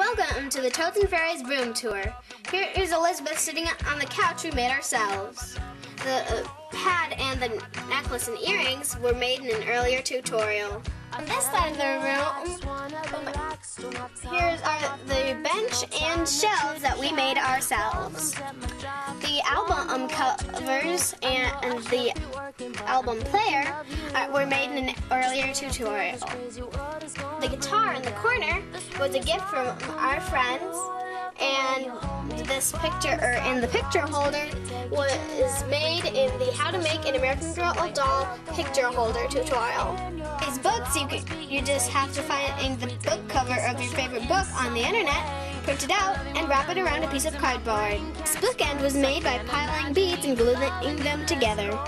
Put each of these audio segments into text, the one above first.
Welcome to the Toads and Fairies room tour. Here is Elizabeth sitting on the couch we made ourselves. The uh, pad and the necklace and earrings were made in an earlier tutorial. On this side of the room, here's our, the bench and shelves that we made ourselves. Covers and, and the album player uh, were made in an earlier tutorial. The guitar in the corner was a gift from our friends and this picture or in the picture holder was made in the how to make an American Girl doll picture holder tutorial. These books you could, you just have to find in the book cover of your favorite book on the internet, print it out, and wrap it around a piece of cardboard. This bookend was made by piling beads and gluing them together.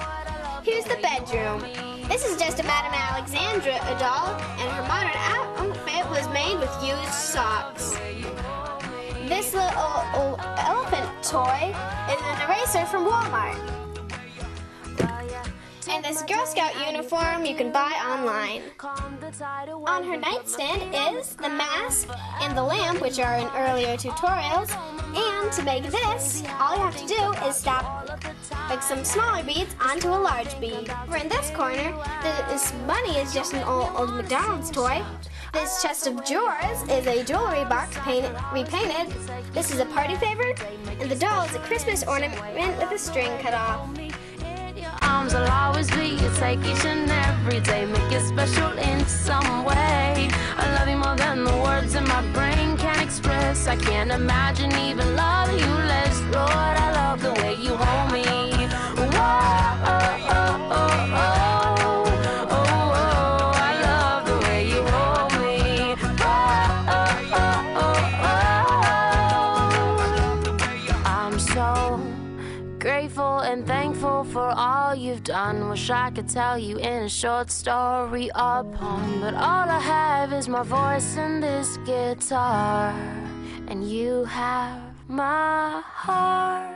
Here's the bedroom. This is just a Madame Alexander doll, and her modern outfit was made with used socks. This little elephant toy is an eraser from Walmart. And this Girl Scout uniform you can buy online. On her nightstand is the mask and the lamp, which are in earlier tutorials. And to make this, all you have to do is stop like some smaller beads onto a large bead. Over in this corner, this bunny is just an old, old McDonald's toy. This chest of drawers is a jewelry box painted, repainted. This is a party favor, and the doll is a Christmas ornament with a string cut off. Will always be a take each and every day, make it special in some way. I love you more than the words in my brain can express. I can't imagine even grateful and thankful for all you've done. Wish I could tell you in a short story or poem, but all I have is my voice and this guitar, and you have my heart.